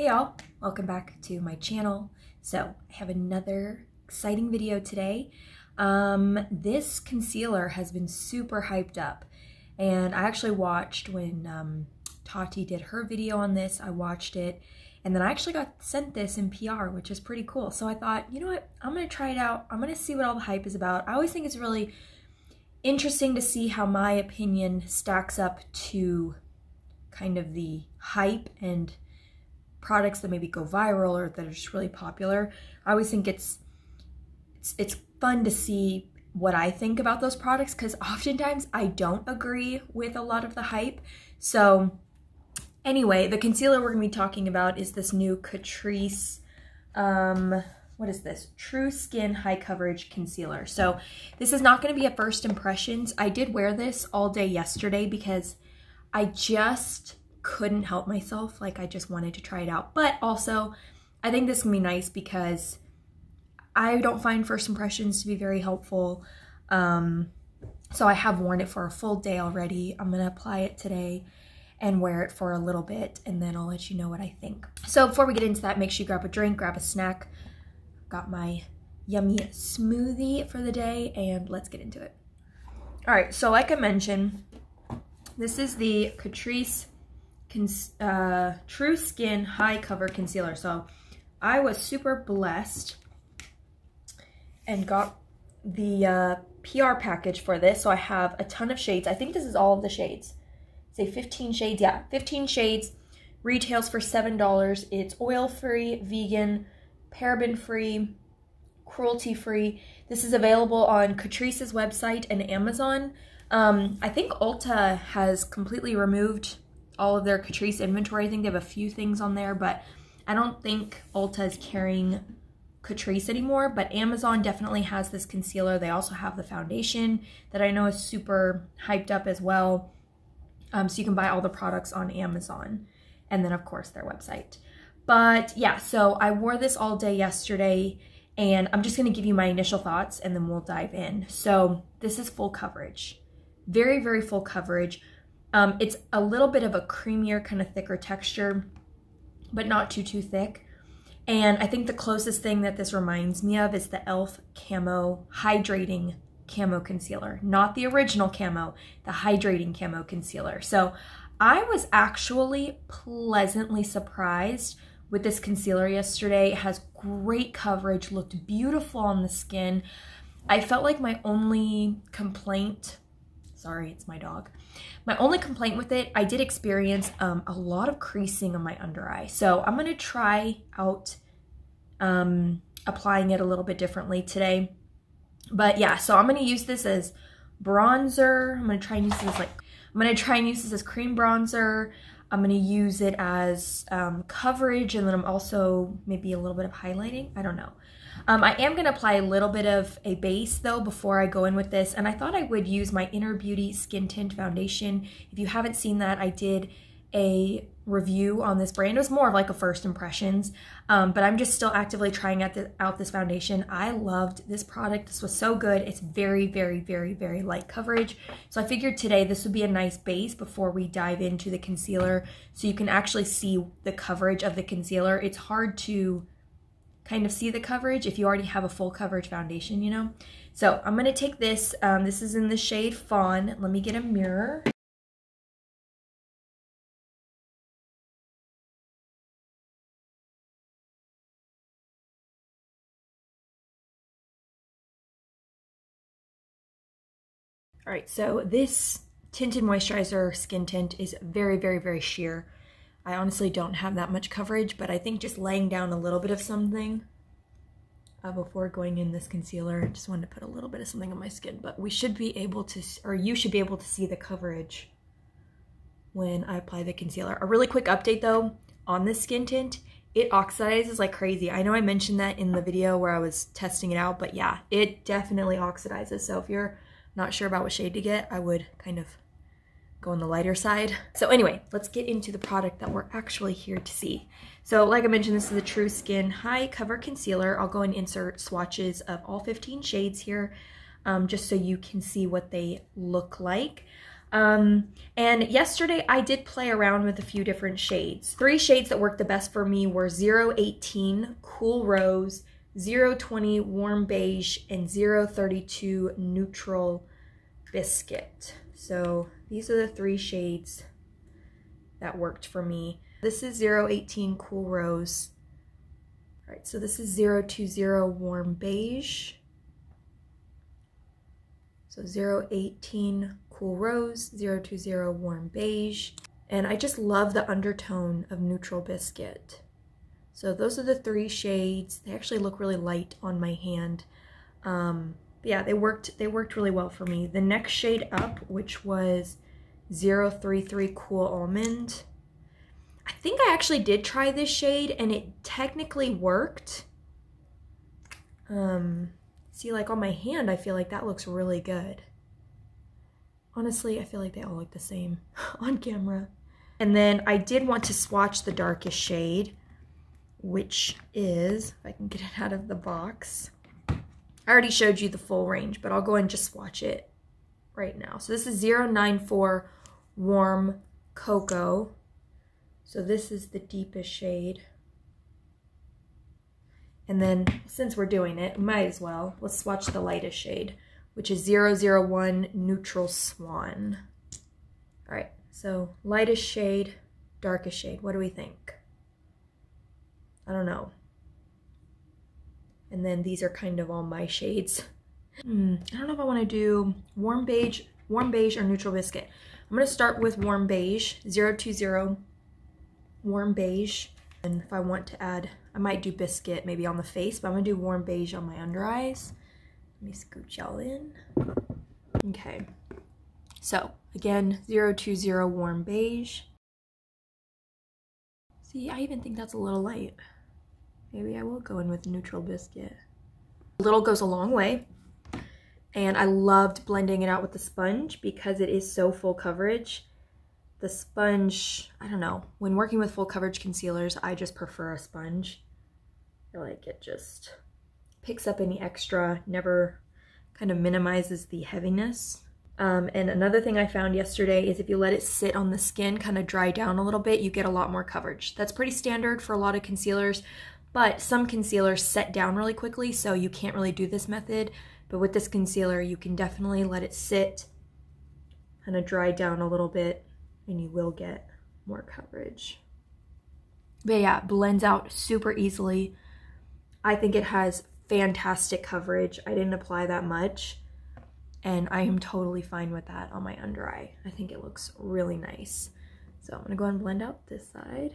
Hey y'all, welcome back to my channel. So I have another exciting video today. Um, this concealer has been super hyped up and I actually watched when um, Tati did her video on this, I watched it and then I actually got sent this in PR, which is pretty cool. So I thought, you know what, I'm gonna try it out. I'm gonna see what all the hype is about. I always think it's really interesting to see how my opinion stacks up to kind of the hype and products that maybe go viral or that are just really popular. I always think it's it's, it's fun to see what I think about those products because oftentimes I don't agree with a lot of the hype. So anyway, the concealer we're going to be talking about is this new Catrice, um, what is this? True Skin High Coverage Concealer. So this is not going to be a first impressions. I did wear this all day yesterday because I just couldn't help myself. Like I just wanted to try it out. But also, I think this can be nice because I don't find first impressions to be very helpful. Um, so I have worn it for a full day already. I'm to apply it today and wear it for a little bit and then I'll let you know what I think. So before we get into that, make sure you grab a drink, grab a snack. Got my yummy smoothie for the day and let's get into it. All right, so like I mentioned, this is the Catrice uh, True Skin High Cover Concealer. So I was super blessed and got the uh, PR package for this. So I have a ton of shades. I think this is all of the shades. Say 15 shades. Yeah, 15 shades. Retails for $7. It's oil-free, vegan, paraben-free, cruelty-free. This is available on Catrice's website and Amazon. Um, I think Ulta has completely removed all of their Catrice inventory. I think they have a few things on there, but I don't think Ulta is carrying Catrice anymore, but Amazon definitely has this concealer. They also have the foundation that I know is super hyped up as well. Um, so you can buy all the products on Amazon and then of course their website. But yeah, so I wore this all day yesterday and I'm just gonna give you my initial thoughts and then we'll dive in. So this is full coverage, very, very full coverage. Um, it's a little bit of a creamier, kind of thicker texture, but not too, too thick. And I think the closest thing that this reminds me of is the e.l.f. Camo Hydrating Camo Concealer. Not the original Camo, the Hydrating Camo Concealer. So I was actually pleasantly surprised with this concealer yesterday. It has great coverage, looked beautiful on the skin. I felt like my only complaint, sorry, it's my dog. My only complaint with it, I did experience um, a lot of creasing on my under eye. So I'm gonna try out um, applying it a little bit differently today. But yeah, so I'm gonna use this as bronzer. I'm gonna try and use this like, I'm gonna try and use this as cream bronzer. I'm gonna use it as um, coverage and then I'm also maybe a little bit of highlighting. I don't know. Um, I am gonna apply a little bit of a base though before I go in with this and I thought I would use my Inner Beauty Skin Tint Foundation. If you haven't seen that, I did a review on this brand. It was more of like a first impressions, um, but I'm just still actively trying out, the, out this foundation. I loved this product. This was so good. It's very, very, very, very light coverage. So I figured today this would be a nice base before we dive into the concealer so you can actually see the coverage of the concealer. It's hard to kind of see the coverage if you already have a full coverage foundation, you know? So I'm gonna take this, um, this is in the shade Fawn. Let me get a mirror. All right, so this tinted moisturizer skin tint is very, very, very sheer. I honestly don't have that much coverage, but I think just laying down a little bit of something uh, before going in this concealer, just wanted to put a little bit of something on my skin, but we should be able to, or you should be able to see the coverage when I apply the concealer. A really quick update though, on this skin tint, it oxidizes like crazy. I know I mentioned that in the video where I was testing it out, but yeah, it definitely oxidizes. So if you're not sure about what shade to get, I would kind of go on the lighter side. So anyway, let's get into the product that we're actually here to see. So like I mentioned, this is the True Skin High Cover Concealer. I'll go and insert swatches of all 15 shades here um, just so you can see what they look like. Um, and yesterday I did play around with a few different shades. Three shades that worked the best for me were 018 Cool Rose, 020 Warm Beige, and 032 Neutral Biscuit. So these are the three shades that worked for me. This is 018 Cool Rose. All right, so this is 020 Warm Beige. So 018 Cool Rose, 020 Warm Beige. And I just love the undertone of Neutral Biscuit. So those are the three shades. They actually look really light on my hand. Um, yeah, they worked, they worked really well for me. The next shade up, which was 033 Cool Almond. I think I actually did try this shade and it technically worked. Um, see like on my hand, I feel like that looks really good. Honestly, I feel like they all look the same on camera. And then I did want to swatch the darkest shade, which is, if I can get it out of the box. I already showed you the full range, but I'll go and just swatch it right now. So this is 094 Warm Cocoa. So this is the deepest shade. And then since we're doing it, might as well, let's swatch the lightest shade, which is 001 Neutral Swan. All right, so lightest shade, darkest shade. What do we think? I don't know. And then these are kind of all my shades. Hmm, I don't know if I want to do warm beige, warm beige or neutral biscuit. I'm going to start with warm beige, 020 warm beige. And if I want to add, I might do biscuit maybe on the face, but I'm going to do warm beige on my under eyes. Let me scooch y'all in. Okay. So again, 020 warm beige. See, I even think that's a little light. Maybe I will go in with neutral biscuit. A little goes a long way. And I loved blending it out with the sponge because it is so full coverage. The sponge, I don't know, when working with full coverage concealers, I just prefer a sponge. I like it just picks up any extra, never kind of minimizes the heaviness. Um, and another thing I found yesterday is if you let it sit on the skin, kind of dry down a little bit, you get a lot more coverage. That's pretty standard for a lot of concealers, but some concealers set down really quickly, so you can't really do this method. But with this concealer, you can definitely let it sit, kind of dry down a little bit, and you will get more coverage. But yeah, blends out super easily. I think it has fantastic coverage. I didn't apply that much and I am totally fine with that on my under eye. I think it looks really nice. So I'm gonna go and blend out this side.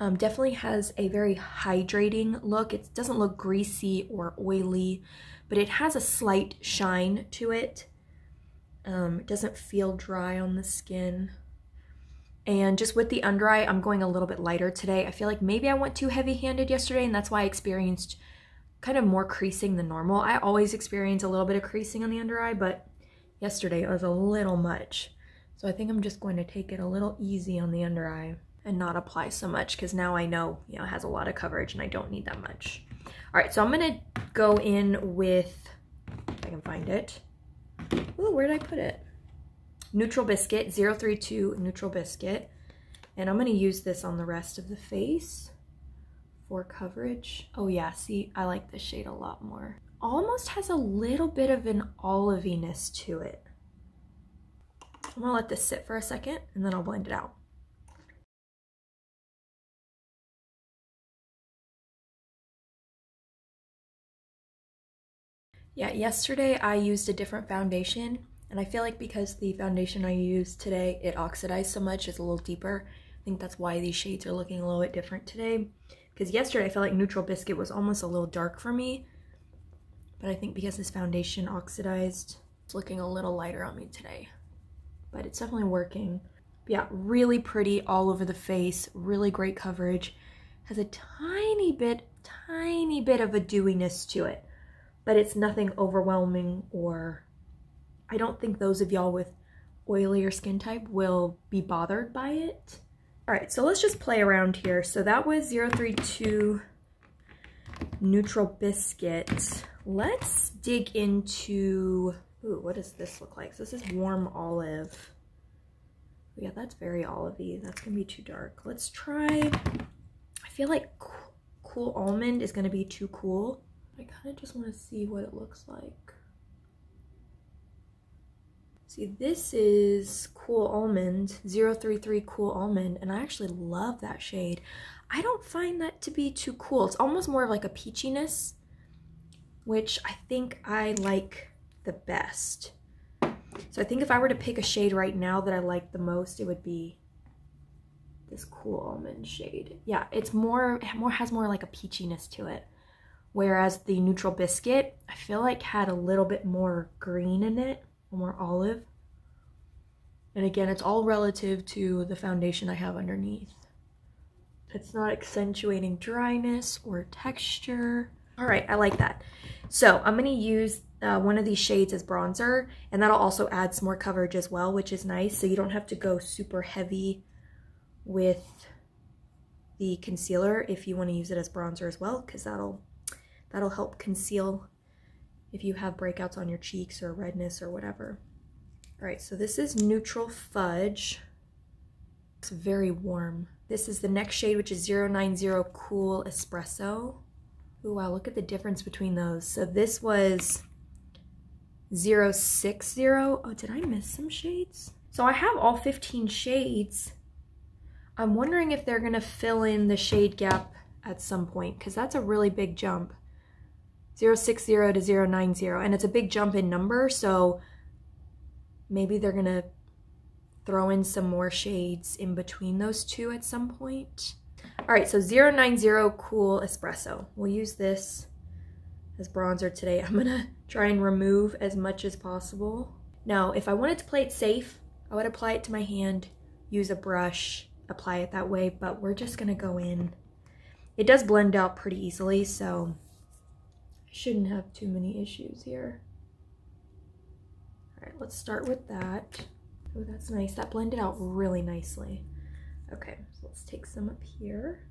Um, definitely has a very hydrating look. It doesn't look greasy or oily, but it has a slight shine to it. Um, it doesn't feel dry on the skin. And just with the under eye, I'm going a little bit lighter today. I feel like maybe I went too heavy handed yesterday and that's why I experienced kind of more creasing than normal. I always experience a little bit of creasing on the under eye, but yesterday it was a little much. So I think I'm just going to take it a little easy on the under eye and not apply so much because now I know, you know, it has a lot of coverage and I don't need that much. All right, so I'm gonna go in with, if I can find it. Ooh, where did I put it? Neutral Biscuit, 032 Neutral Biscuit. And I'm gonna use this on the rest of the face for coverage. Oh yeah, see, I like this shade a lot more. Almost has a little bit of an oliviness to it. I'm gonna let this sit for a second and then I'll blend it out. Yeah, yesterday I used a different foundation and I feel like because the foundation I used today, it oxidized so much, it's a little deeper. I think that's why these shades are looking a little bit different today. Because yesterday I felt like Neutral Biscuit was almost a little dark for me. But I think because this foundation oxidized, it's looking a little lighter on me today. But it's definitely working. But yeah, really pretty all over the face, really great coverage. Has a tiny bit, tiny bit of a dewiness to it but it's nothing overwhelming or I don't think those of y'all with oilier skin type will be bothered by it. All right, so let's just play around here. So that was 032 Neutral Biscuit. Let's dig into, ooh, what does this look like? So this is warm olive. Yeah, that's very olivey. That's gonna be too dark. Let's try, I feel like cool almond is gonna be too cool. I kind of just want to see what it looks like. See, this is Cool Almond, 033 Cool Almond, and I actually love that shade. I don't find that to be too cool. It's almost more of like a peachiness, which I think I like the best. So I think if I were to pick a shade right now that I like the most, it would be this cool almond shade. Yeah, it's more, more has more like a peachiness to it. Whereas the neutral biscuit, I feel like had a little bit more green in it, more olive. And again, it's all relative to the foundation I have underneath. It's not accentuating dryness or texture. All right, I like that. So I'm gonna use uh, one of these shades as bronzer and that'll also add some more coverage as well, which is nice. So you don't have to go super heavy with the concealer if you wanna use it as bronzer as well, because that'll, that'll help conceal if you have breakouts on your cheeks or redness or whatever. All right, so this is Neutral Fudge. It's very warm. This is the next shade, which is 090 Cool Espresso. Ooh, wow, look at the difference between those. So this was 060. Oh, did I miss some shades? So I have all 15 shades. I'm wondering if they're gonna fill in the shade gap at some point because that's a really big jump. 060 to 090 and it's a big jump in number so maybe they're gonna throw in some more shades in between those two at some point. All right, so 090 Cool Espresso. We'll use this as bronzer today. I'm gonna try and remove as much as possible. Now, if I wanted to play it safe, I would apply it to my hand, use a brush, apply it that way, but we're just gonna go in. It does blend out pretty easily, so I shouldn't have too many issues here. All right, let's start with that. Oh, that's nice. That blended out really nicely. Okay, so let's take some up here.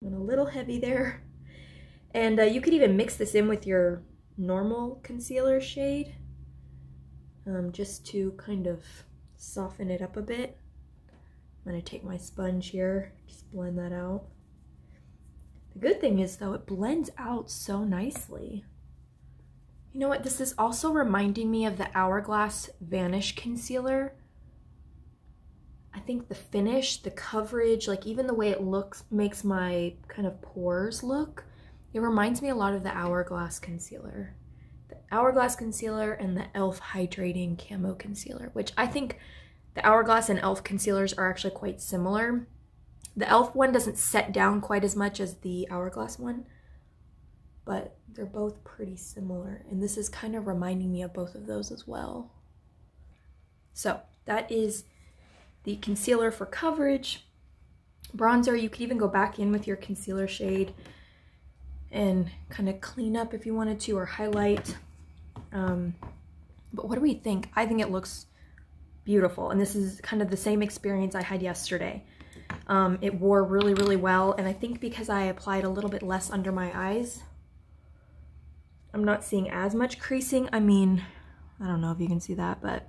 Went a little heavy there. And uh, you could even mix this in with your normal concealer shade um, just to kind of soften it up a bit. I'm going to take my sponge here, just blend that out. The good thing is though, it blends out so nicely. You know what? This is also reminding me of the Hourglass Vanish Concealer. I think the finish, the coverage, like even the way it looks makes my kind of pores look. It reminds me a lot of the Hourglass Concealer. The Hourglass Concealer and the e.l.f. Hydrating Camo Concealer, which I think the Hourglass and e.l.f. concealers are actually quite similar. The e.l.f. one doesn't set down quite as much as the Hourglass one, but they're both pretty similar. And this is kind of reminding me of both of those as well. So that is the concealer for coverage. Bronzer, you could even go back in with your concealer shade and kind of clean up if you wanted to or highlight. Um, but what do we think? I think it looks beautiful. And this is kind of the same experience I had yesterday. Um, it wore really, really well. And I think because I applied a little bit less under my eyes, I'm not seeing as much creasing. I mean, I don't know if you can see that, but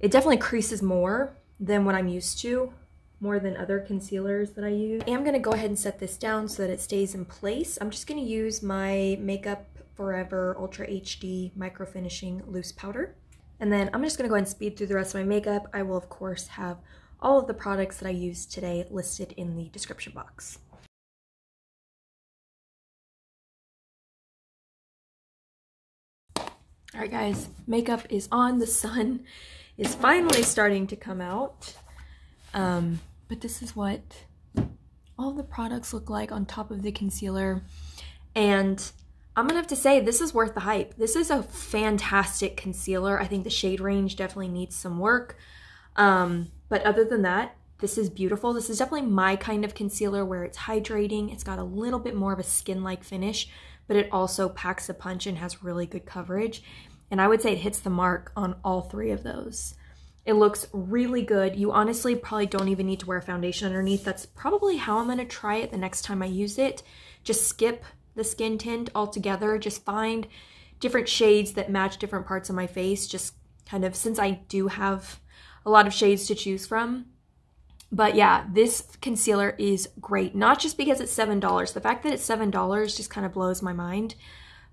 it definitely creases more than what I'm used to, more than other concealers that I use. I am gonna go ahead and set this down so that it stays in place. I'm just gonna use my Makeup Forever Ultra HD Micro Finishing Loose Powder. And then I'm just gonna go ahead and speed through the rest of my makeup. I will of course have all of the products that I used today listed in the description box. All right, guys, makeup is on. The sun is finally starting to come out. Um, but this is what all the products look like on top of the concealer. And I'm gonna have to say, this is worth the hype. This is a fantastic concealer. I think the shade range definitely needs some work. Um, but other than that, this is beautiful. This is definitely my kind of concealer where it's hydrating. It's got a little bit more of a skin-like finish, but it also packs a punch and has really good coverage. And I would say it hits the mark on all three of those. It looks really good. You honestly probably don't even need to wear foundation underneath. That's probably how I'm going to try it the next time I use it. Just skip the skin tint altogether. Just find different shades that match different parts of my face. Just kind of, since I do have a lot of shades to choose from. But yeah, this concealer is great. Not just because it's $7. The fact that it's $7 just kind of blows my mind.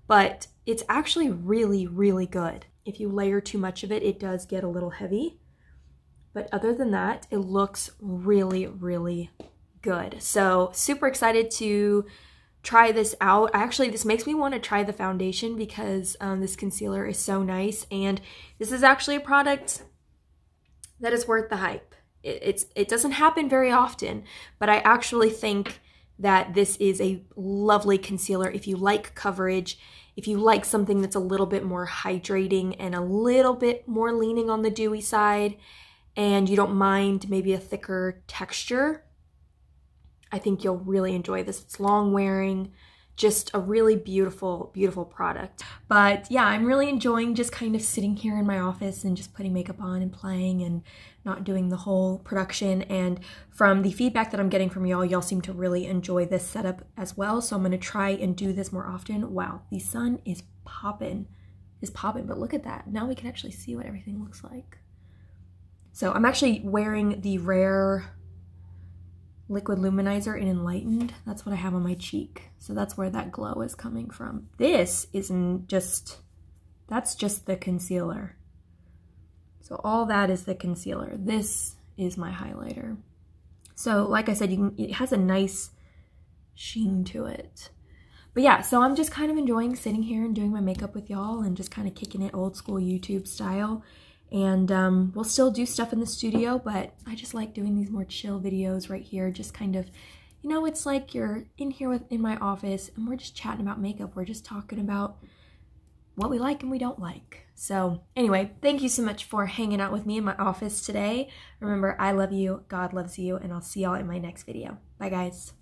But it's actually really, really good. If you layer too much of it, it does get a little heavy. But other than that, it looks really, really good. So super excited to try this out. Actually, this makes me want to try the foundation because um, this concealer is so nice. And this is actually a product that is worth the hype. It, it's It doesn't happen very often, but I actually think that this is a lovely concealer if you like coverage, if you like something that's a little bit more hydrating and a little bit more leaning on the dewy side, and you don't mind maybe a thicker texture, I think you'll really enjoy this. It's long wearing, just a really beautiful, beautiful product. But yeah, I'm really enjoying just kind of sitting here in my office and just putting makeup on and playing and not doing the whole production. And from the feedback that I'm getting from y'all, y'all seem to really enjoy this setup as well. So I'm gonna try and do this more often. Wow, the sun is popping, is popping, but look at that. Now we can actually see what everything looks like. So I'm actually wearing the Rare Liquid Luminizer in Enlightened. That's what I have on my cheek. So that's where that glow is coming from. This isn't just, that's just the concealer. So all that is the concealer. This is my highlighter. So like I said, you can, it has a nice sheen to it. But yeah, so I'm just kind of enjoying sitting here and doing my makeup with y'all and just kind of kicking it old school YouTube style. And um, we'll still do stuff in the studio, but I just like doing these more chill videos right here. Just kind of, you know, it's like you're in here with in my office and we're just chatting about makeup. We're just talking about what we like and we don't like. So anyway, thank you so much for hanging out with me in my office today. Remember, I love you, God loves you, and I'll see y'all in my next video. Bye guys.